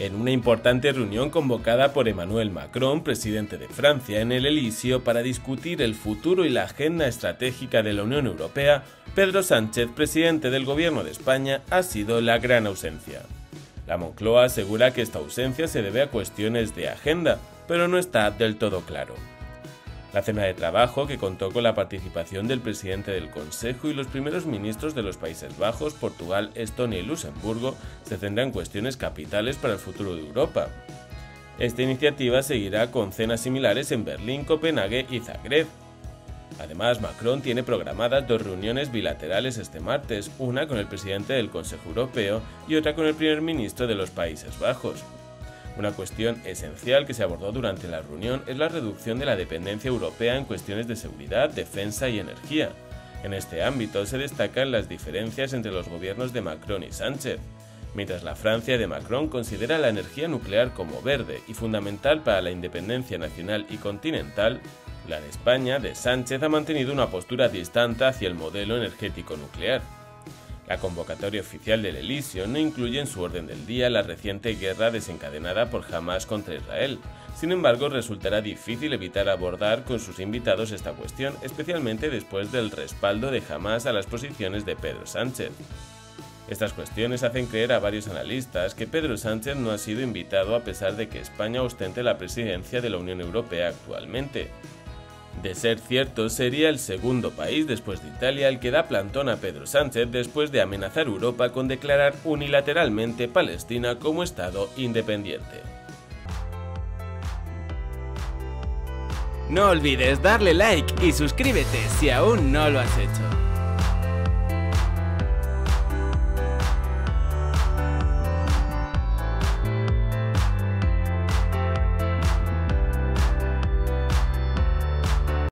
en una importante reunión convocada por Emmanuel Macron, presidente de Francia, en el Elíseo para discutir el futuro y la agenda estratégica de la Unión Europea, Pedro Sánchez, presidente del Gobierno de España, ha sido la gran ausencia. La Moncloa asegura que esta ausencia se debe a cuestiones de agenda, pero no está del todo claro. La cena de trabajo, que contó con la participación del presidente del Consejo y los primeros ministros de los Países Bajos, Portugal, Estonia y Luxemburgo, se centra en cuestiones capitales para el futuro de Europa. Esta iniciativa seguirá con cenas similares en Berlín, Copenhague y Zagreb. Además, Macron tiene programadas dos reuniones bilaterales este martes, una con el presidente del Consejo Europeo y otra con el primer ministro de los Países Bajos. Una cuestión esencial que se abordó durante la reunión es la reducción de la dependencia europea en cuestiones de seguridad, defensa y energía. En este ámbito se destacan las diferencias entre los gobiernos de Macron y Sánchez. Mientras la Francia de Macron considera la energía nuclear como verde y fundamental para la independencia nacional y continental, la de España de Sánchez ha mantenido una postura distante hacia el modelo energético nuclear. La convocatoria oficial del Elíseo no incluye en su orden del día la reciente guerra desencadenada por Hamas contra Israel. Sin embargo, resultará difícil evitar abordar con sus invitados esta cuestión, especialmente después del respaldo de Hamas a las posiciones de Pedro Sánchez. Estas cuestiones hacen creer a varios analistas que Pedro Sánchez no ha sido invitado a pesar de que España ostente la presidencia de la Unión Europea actualmente. De ser cierto, sería el segundo país después de Italia el que da plantón a Pedro Sánchez después de amenazar Europa con declarar unilateralmente Palestina como Estado independiente. No olvides darle like y suscríbete si aún no lo has hecho.